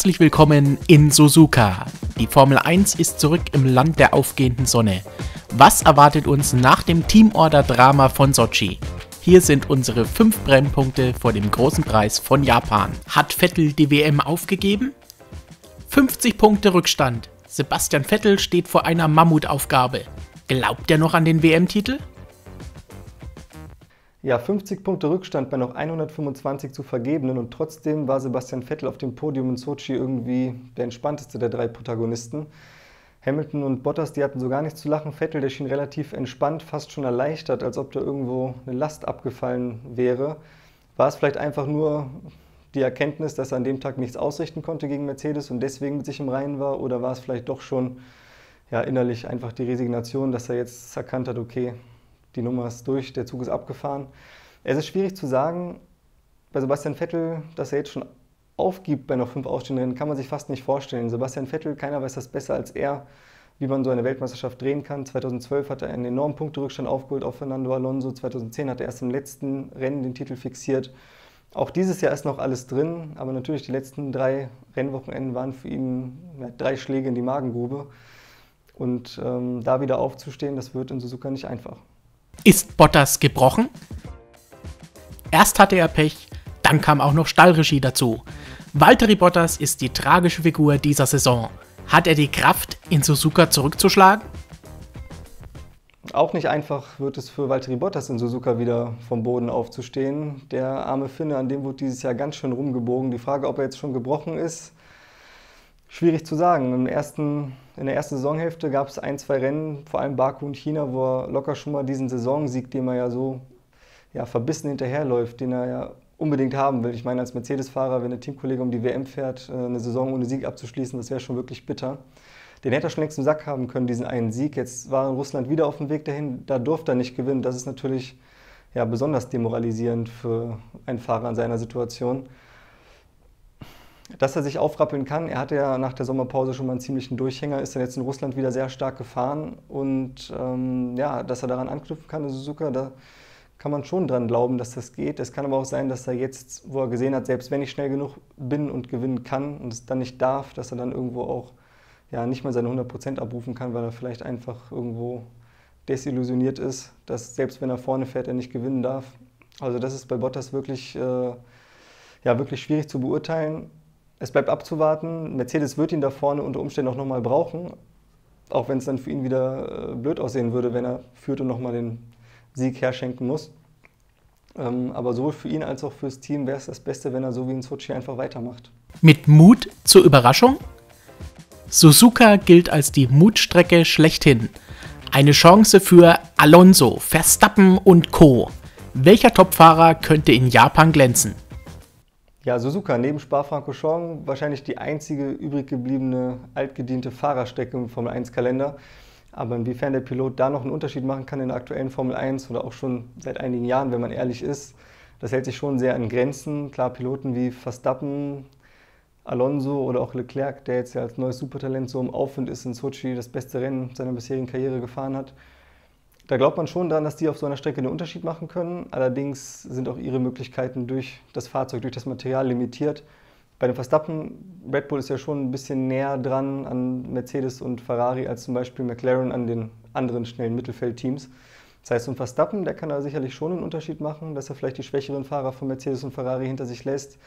Herzlich willkommen in Suzuka. Die Formel 1 ist zurück im Land der aufgehenden Sonne. Was erwartet uns nach dem Teamorder-Drama von Sochi? Hier sind unsere fünf Brennpunkte vor dem großen Preis von Japan. Hat Vettel die WM aufgegeben? 50 Punkte Rückstand. Sebastian Vettel steht vor einer Mammutaufgabe. Glaubt er noch an den WM-Titel? Ja, 50 Punkte Rückstand bei noch 125 zu vergebenen und trotzdem war Sebastian Vettel auf dem Podium in Sochi irgendwie der entspannteste der drei Protagonisten. Hamilton und Bottas, die hatten so gar nichts zu lachen. Vettel, der schien relativ entspannt, fast schon erleichtert, als ob da irgendwo eine Last abgefallen wäre. War es vielleicht einfach nur die Erkenntnis, dass er an dem Tag nichts ausrichten konnte gegen Mercedes und deswegen mit sich im Reinen war? Oder war es vielleicht doch schon ja, innerlich einfach die Resignation, dass er jetzt erkannt hat, okay, die Nummer ist durch, der Zug ist abgefahren. Es ist schwierig zu sagen, bei Sebastian Vettel, dass er jetzt schon aufgibt bei noch fünf ausstehenden kann man sich fast nicht vorstellen. Sebastian Vettel, keiner weiß das besser als er, wie man so eine Weltmeisterschaft drehen kann. 2012 hat er einen enormen Punkterückstand aufgeholt auf Fernando Alonso. 2010 hat er erst im letzten Rennen den Titel fixiert. Auch dieses Jahr ist noch alles drin, aber natürlich die letzten drei Rennwochenenden waren für ihn drei Schläge in die Magengrube. Und ähm, da wieder aufzustehen, das wird in Suzuka nicht einfach. Ist Bottas gebrochen? Erst hatte er Pech, dann kam auch noch Stallregie dazu. Valtteri Bottas ist die tragische Figur dieser Saison. Hat er die Kraft, in Suzuka zurückzuschlagen? Auch nicht einfach wird es für Valtteri Bottas in Suzuka wieder vom Boden aufzustehen. Der arme Finne, an dem wurde dieses Jahr ganz schön rumgebogen. Die Frage, ob er jetzt schon gebrochen ist, schwierig zu sagen. Im ersten in der ersten Saisonhälfte gab es ein, zwei Rennen, vor allem Baku und China, wo er locker schon mal diesen Saisonsieg, den er ja so ja, verbissen hinterherläuft, den er ja unbedingt haben will. Ich meine, als Mercedes-Fahrer, wenn der Teamkollege um die WM fährt, äh, eine Saison ohne Sieg abzuschließen, das wäre schon wirklich bitter. Den hätte er schon längst im Sack haben können, diesen einen Sieg. Jetzt war Russland wieder auf dem Weg dahin, da durfte er nicht gewinnen. Das ist natürlich ja, besonders demoralisierend für einen Fahrer in seiner Situation dass er sich aufrappeln kann. Er hatte ja nach der Sommerpause schon mal einen ziemlichen Durchhänger, ist dann jetzt in Russland wieder sehr stark gefahren und ähm, ja, dass er daran anknüpfen kann, in Suzuka, da kann man schon dran glauben, dass das geht. Es kann aber auch sein, dass er jetzt, wo er gesehen hat, selbst wenn ich schnell genug bin und gewinnen kann und es dann nicht darf, dass er dann irgendwo auch ja, nicht mehr seine 100% abrufen kann, weil er vielleicht einfach irgendwo desillusioniert ist, dass selbst wenn er vorne fährt, er nicht gewinnen darf. Also das ist bei Bottas wirklich, äh, ja, wirklich schwierig zu beurteilen es bleibt abzuwarten. Mercedes wird ihn da vorne unter Umständen auch nochmal brauchen, auch wenn es dann für ihn wieder äh, blöd aussehen würde, wenn er führt und nochmal den Sieg herschenken muss. Ähm, aber sowohl für ihn als auch fürs Team wäre es das Beste, wenn er so wie in Sochi einfach weitermacht. Mit Mut zur Überraschung? Suzuka gilt als die Mutstrecke schlechthin. Eine Chance für Alonso, Verstappen und Co. Welcher Topfahrer könnte in Japan glänzen? Ja, Suzuka neben Spa-Francorchamps wahrscheinlich die einzige übrig gebliebene altgediente Fahrerstrecke im Formel 1-Kalender. Aber inwiefern der Pilot da noch einen Unterschied machen kann in der aktuellen Formel 1 oder auch schon seit einigen Jahren, wenn man ehrlich ist, das hält sich schon sehr an Grenzen. Klar, Piloten wie Verstappen, Alonso oder auch Leclerc, der jetzt ja als neues Supertalent so im Aufwind ist in Sochi, das beste Rennen seiner bisherigen Karriere gefahren hat, da glaubt man schon daran, dass die auf so einer Strecke einen Unterschied machen können. Allerdings sind auch ihre Möglichkeiten durch das Fahrzeug, durch das Material limitiert. Bei den Verstappen, Red Bull ist ja schon ein bisschen näher dran an Mercedes und Ferrari als zum Beispiel McLaren an den anderen schnellen Mittelfeldteams. Das heißt, so ein Verstappen, der kann da sicherlich schon einen Unterschied machen, dass er vielleicht die schwächeren Fahrer von Mercedes und Ferrari hinter sich lässt.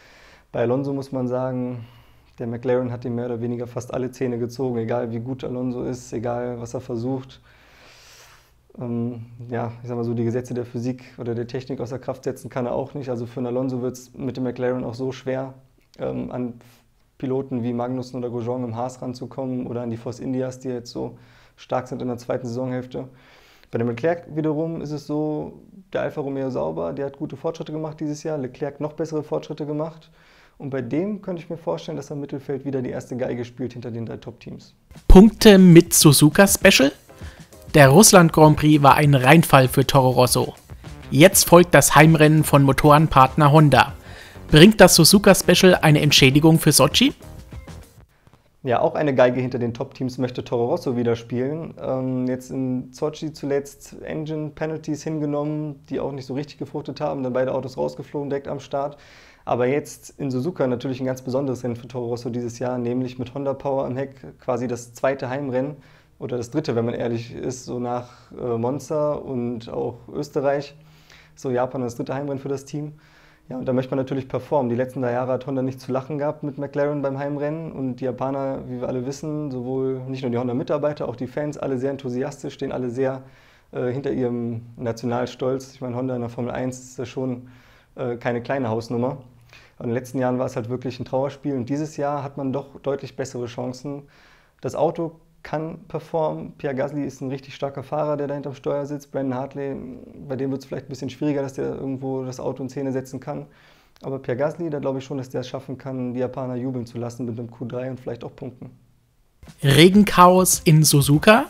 Bei Alonso muss man sagen, der McLaren hat ihm mehr oder weniger fast alle Zähne gezogen, egal wie gut Alonso ist, egal was er versucht ähm, ja, ich sag mal so, die Gesetze der Physik oder der Technik außer Kraft setzen kann er auch nicht. Also für einen Alonso wird es mit dem McLaren auch so schwer, ähm, an Piloten wie Magnussen oder Grosjean im Haas ranzukommen oder an die Force Indias, die jetzt so stark sind in der zweiten Saisonhälfte. Bei dem Leclerc wiederum ist es so, der Alfa Romeo sauber, der hat gute Fortschritte gemacht dieses Jahr, Leclerc noch bessere Fortschritte gemacht. Und bei dem könnte ich mir vorstellen, dass er im Mittelfeld wieder die erste Geige spielt hinter den drei Top-Teams. Punkte mit Suzuka Special? Der Russland Grand Prix war ein Reinfall für Toro Rosso. Jetzt folgt das Heimrennen von Motorenpartner Honda. Bringt das Suzuka Special eine Entschädigung für Sochi? Ja, auch eine Geige hinter den Top-Teams möchte Toro Rosso wieder spielen. Ähm, jetzt in Sochi zuletzt Engine Penalties hingenommen, die auch nicht so richtig gefruchtet haben, dann beide Autos rausgeflogen direkt am Start. Aber jetzt in Suzuka natürlich ein ganz besonderes Rennen für Toro Rosso dieses Jahr, nämlich mit Honda Power am Heck quasi das zweite Heimrennen oder das dritte, wenn man ehrlich ist, so nach äh, Monza und auch Österreich. So Japan das dritte Heimrennen für das Team. Ja, und da möchte man natürlich performen. Die letzten drei Jahre hat Honda nicht zu lachen gehabt mit McLaren beim Heimrennen und die Japaner, wie wir alle wissen, sowohl nicht nur die Honda-Mitarbeiter, auch die Fans, alle sehr enthusiastisch, stehen alle sehr äh, hinter ihrem Nationalstolz. Ich meine, Honda in der Formel 1 ist ja schon äh, keine kleine Hausnummer. in den letzten Jahren war es halt wirklich ein Trauerspiel und dieses Jahr hat man doch deutlich bessere Chancen. Das Auto kann performen. Pierre Gasly ist ein richtig starker Fahrer, der da hinterm Steuer sitzt. Brandon Hartley, bei dem wird es vielleicht ein bisschen schwieriger, dass der irgendwo das Auto in Szene setzen kann. Aber Pierre Gasly, da glaube ich schon, dass der es schaffen kann, die Japaner jubeln zu lassen mit einem Q3 und vielleicht auch punkten. Regenchaos in Suzuka?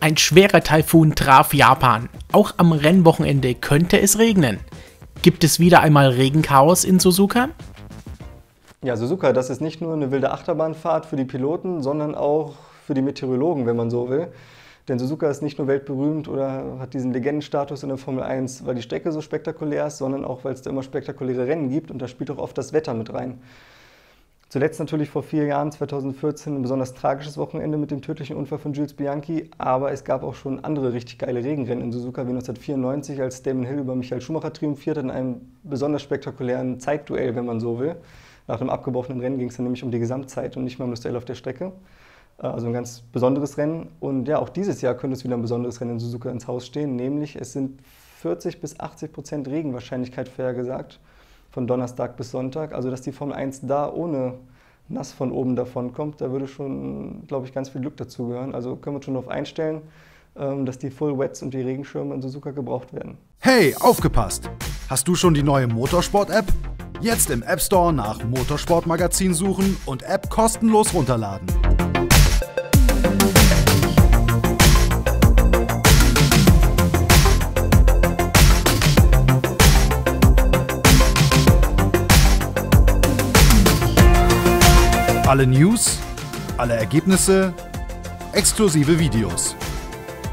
Ein schwerer Taifun traf Japan. Auch am Rennwochenende könnte es regnen. Gibt es wieder einmal Regenchaos in Suzuka? Ja, Suzuka, das ist nicht nur eine wilde Achterbahnfahrt für die Piloten, sondern auch für die Meteorologen, wenn man so will. Denn Suzuka ist nicht nur weltberühmt oder hat diesen Legendenstatus in der Formel 1, weil die Strecke so spektakulär ist, sondern auch, weil es da immer spektakuläre Rennen gibt und da spielt auch oft das Wetter mit rein. Zuletzt natürlich vor vier Jahren, 2014, ein besonders tragisches Wochenende mit dem tödlichen Unfall von Jules Bianchi. Aber es gab auch schon andere richtig geile Regenrennen in Suzuka, wie 1994, als Damon Hill über Michael Schumacher triumphiert in einem besonders spektakulären Zeitduell, wenn man so will. Nach dem abgebrochenen Rennen ging es dann nämlich um die Gesamtzeit und nicht mehr um das Duell auf der Strecke. Äh, also ein ganz besonderes Rennen. Und ja, auch dieses Jahr könnte es wieder ein besonderes Rennen in Suzuka ins Haus stehen, nämlich es sind 40 bis 80 Prozent Regenwahrscheinlichkeit vorhergesagt von Donnerstag bis Sonntag. Also dass die Formel 1 da ohne nass von oben davon kommt, da würde schon, glaube ich, ganz viel Glück dazugehören. Also können wir uns schon darauf einstellen, ähm, dass die Full Wets und die Regenschirme in Suzuka gebraucht werden. Hey, aufgepasst! Hast du schon die neue Motorsport-App? Jetzt im App Store nach Motorsport-Magazin suchen und App kostenlos runterladen. Alle News, alle Ergebnisse, exklusive Videos.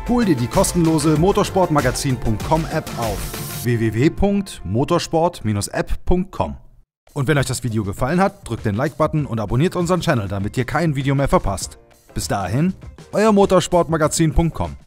Hol dir die kostenlose motorsportmagazin.com App auf www.motorsport-app.com. Und wenn euch das Video gefallen hat, drückt den Like-Button und abonniert unseren Channel, damit ihr kein Video mehr verpasst. Bis dahin, euer motorsportmagazin.com.